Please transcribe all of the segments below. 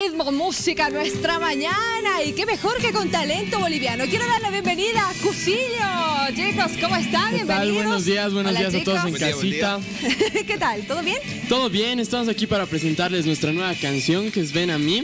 ritmo, música, nuestra mañana y qué mejor que con talento boliviano. Quiero dar la bienvenida a Cusillo. Chicos, ¿cómo están? ¿Qué tal? Buenos días, buenos Hola, días a todos en casita. ¿Qué tal? ¿Todo bien? Todo bien, estamos aquí para presentarles nuestra nueva canción que es Ven a mí,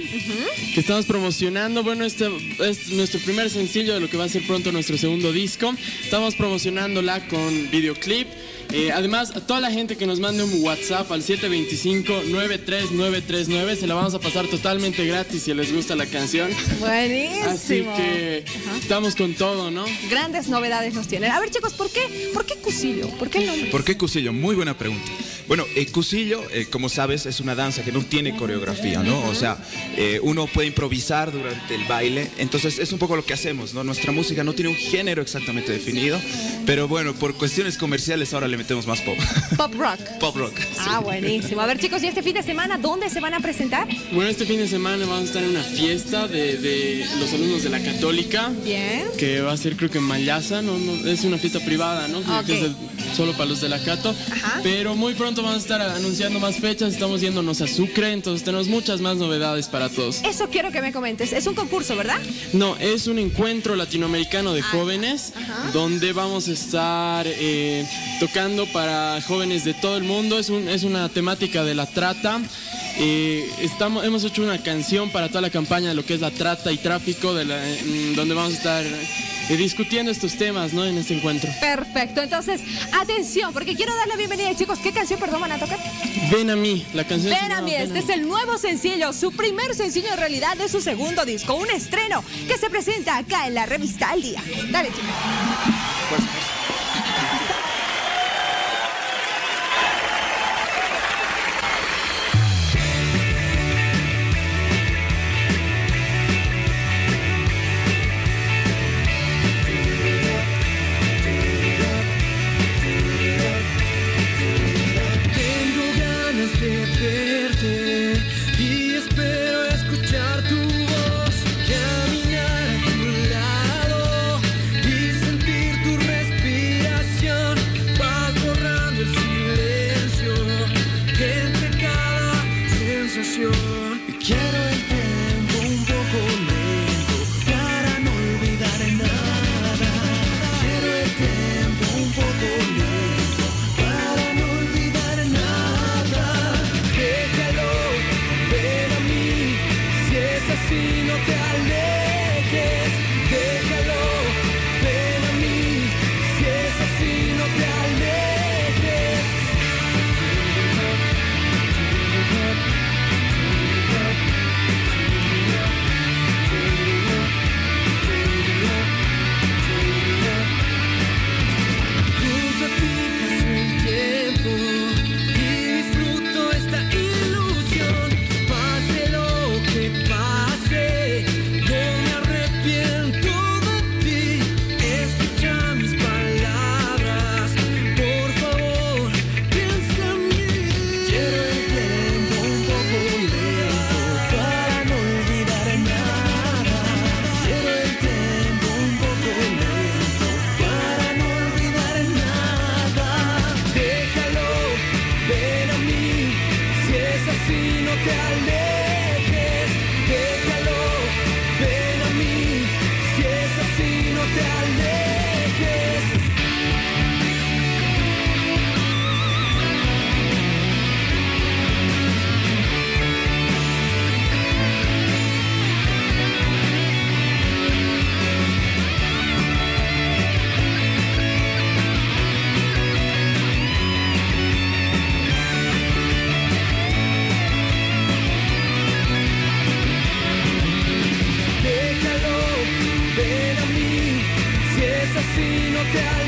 que estamos promocionando. Bueno, este es nuestro primer sencillo de lo que va a ser pronto nuestro segundo disco. Estamos promocionándola con videoclip. Eh, además, a toda la gente que nos mande un WhatsApp al 725-93939 se la vamos a pasar totalmente gratis si les gusta la canción. Buenísimo. Así que estamos con todo, ¿no? Grandes novedades nos tienen. A ver, chicos, ¿por qué? ¿Por qué Cusillo? ¿Por qué el nombre? ¿Por qué Cusillo? Muy buena pregunta. Bueno, eh, Cusillo, eh, como sabes, es una danza que no tiene coreografía, ¿no? O sea, eh, uno puede improvisar durante el baile. Entonces, es un poco lo que hacemos, ¿no? Nuestra música no tiene un género exactamente definido, pero bueno, por cuestiones comerciales ahora le metemos más pop. Pop rock. pop rock. Ah, buenísimo. A ver, chicos, ¿y este fin de semana dónde se van a presentar? Bueno, este fin de semana vamos a estar en una fiesta de, de los alumnos de la Católica. Bien. que va a ser creo que en Mayasa, no, no, es una fiesta privada, ¿no? Creo Solo para los de la Cato. Ajá. Pero muy pronto vamos a estar anunciando más fechas, estamos yéndonos a Sucre, entonces tenemos muchas más novedades para todos. Eso quiero que me comentes. Es un concurso, ¿verdad? No, es un encuentro latinoamericano de jóvenes ajá. donde vamos a estar eh, tocando para jóvenes de todo el mundo. Es, un- es una temática de la trata. Eh, estamos, hemos hecho una canción para toda la campaña de lo que es la trata y tráfico, de la- donde vamos a estar eh, discutiendo estos temas ¿no? en este encuentro. Perfecto. Entonces, atención, porque quiero dar la bienvenida, chicos. ¿Qué canción, perdón, van a tocar? Ven a mí, la canción. Ven a mí, Ven este es el nuevo sencillo, su primer sencillo en realidad de su segundo disco, un estreno que se presenta acá en la revista Al Día. Dale, chicos. Tengo si es así no te alejes. Yeah.